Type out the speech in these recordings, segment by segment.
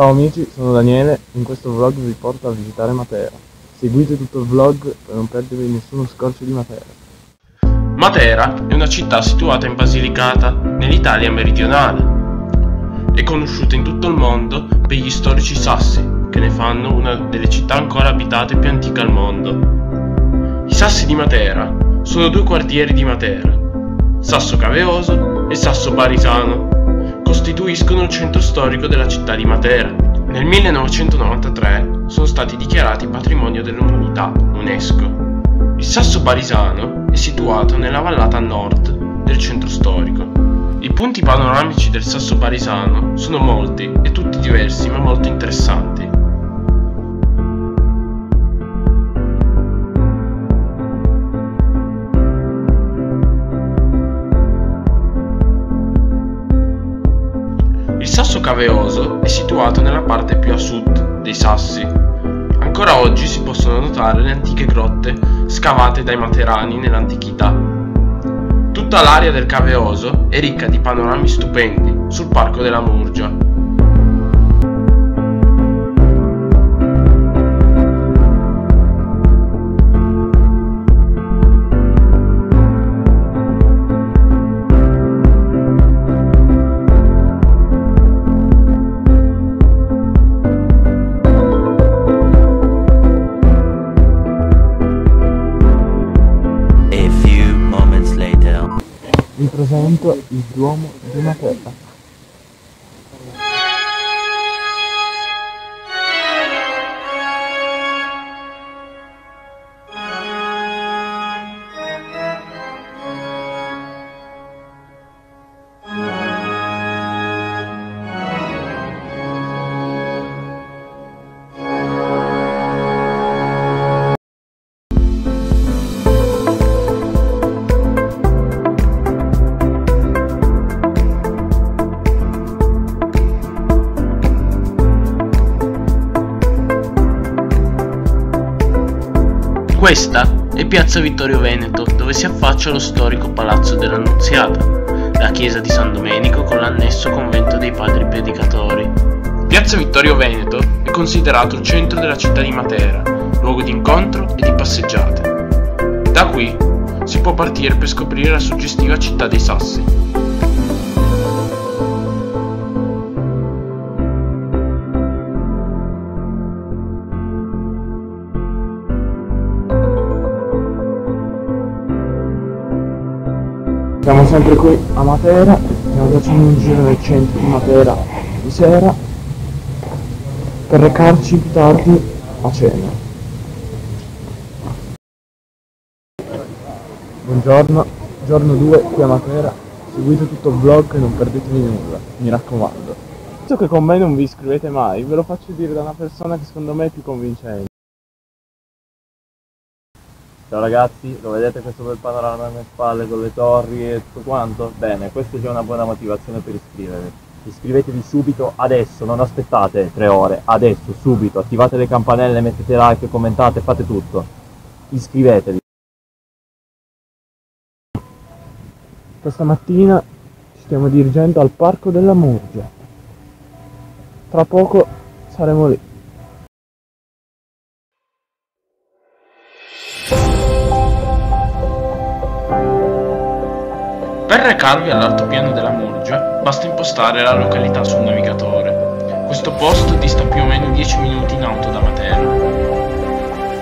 Ciao amici, sono Daniele in questo vlog vi porto a visitare Matera. Seguite tutto il vlog per non perdervi nessuno scorcio di Matera. Matera è una città situata in Basilicata, nell'Italia meridionale. È conosciuta in tutto il mondo per gli storici sassi, che ne fanno una delle città ancora abitate più antiche al mondo. I sassi di Matera sono due quartieri di Matera, Sasso Caveoso e Sasso Barisano, costituiscono il centro storico della città di Matera. Nel 1993 sono stati dichiarati patrimonio dell'umanità UNESCO. Il Sasso Barisano è situato nella vallata nord del centro storico. I punti panoramici del Sasso Barisano sono molti e tutti diversi ma molto interessanti. Sasso Caveoso è situato nella parte più a sud dei Sassi. Ancora oggi si possono notare le antiche grotte scavate dai Materani nell'antichità. Tutta l'area del Caveoso è ricca di panorami stupendi sul Parco della Murgia, Vi presento il Duomo di Matera. Questa è Piazza Vittorio Veneto, dove si affaccia lo storico Palazzo dell'Annunziata, la chiesa di San Domenico con l'annesso convento dei padri predicatori. Piazza Vittorio Veneto è considerato il centro della città di Matera, luogo di incontro e di passeggiate. Da qui si può partire per scoprire la suggestiva città dei Sassi. Siamo sempre qui a Matera, stiamo facendo un giro nel centro di Matera di sera per recarci più tardi a cena. Buongiorno, giorno 2 qui a Matera, seguite tutto il vlog e non perdetevi nulla, mi raccomando. Visto che con me non vi iscrivete mai, ve lo faccio dire da una persona che secondo me è più convincente. Ciao ragazzi, lo vedete questo bel panorama alle spalle con le torri e tutto quanto? Bene, questa è già una buona motivazione per iscrivervi. Iscrivetevi subito, adesso, non aspettate tre ore, adesso, subito, attivate le campanelle, mettete like, commentate, fate tutto. Iscrivetevi. Questa mattina ci stiamo dirigendo al Parco della Murgia. Tra poco saremo lì. Per recarvi all'altopiano della Murgia basta impostare la località sul navigatore. Questo posto dista più o meno 10 minuti in auto da Matera.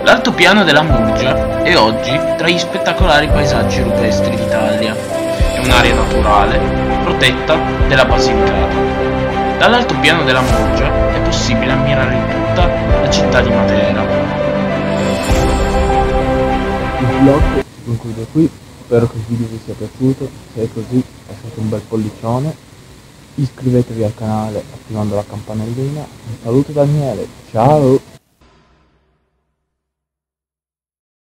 L'altopiano della Murgia è oggi tra gli spettacolari paesaggi rupestri d'Italia. È un'area naturale protetta della Basilicata. Dall'altopiano della Murgia è possibile ammirare in tutta la città di Matera. Il vlog si conclude qui Spero che il video vi sia piaciuto, se è così lasciate un bel pollicione, iscrivetevi al canale attivando la campanellina. Un saluto da Daniele, ciao!